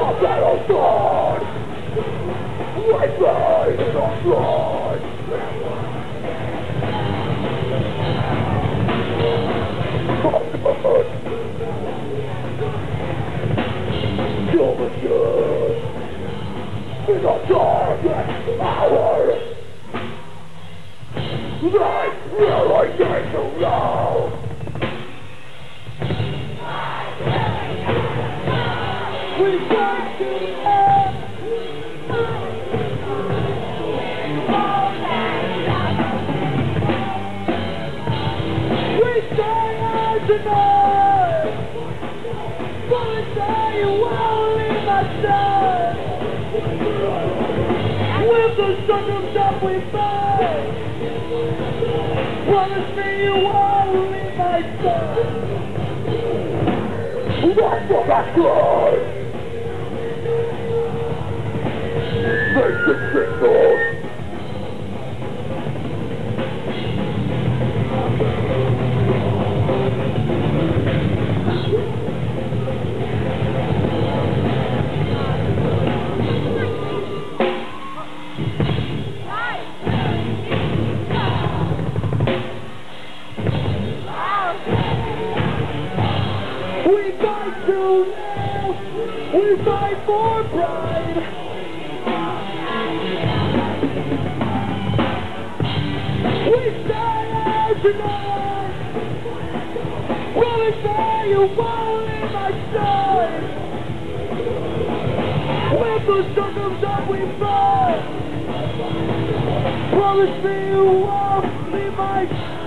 Stop that old god! Right side is on side! Is a darkest hour! Right where I get to lie! Comes up, we fight. Promise me you won't leave my side. Right for my blood! Make the We fight for pride. We stay out tonight. Promise me you won't leave my side. When the comes up, we fight. Promise me you won't leave my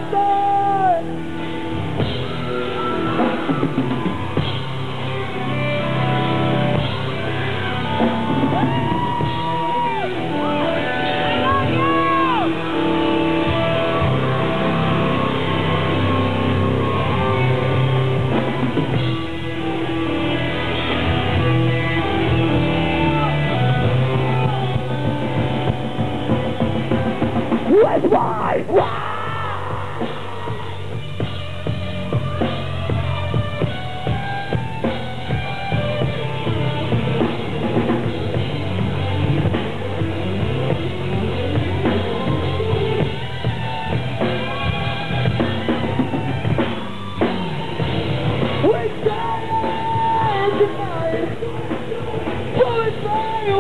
Let's ride!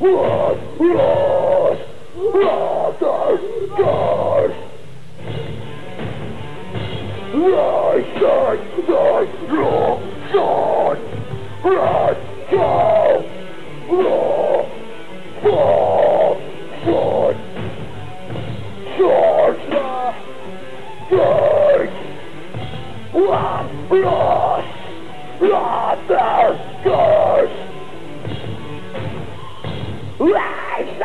Run! Run! Brothers! Guards! Rise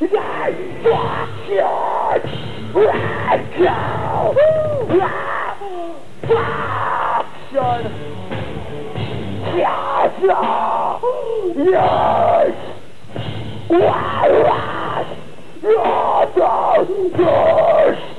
and die! Fuck Red go! Action! Yes! Yes! Yes! Yes! Yes!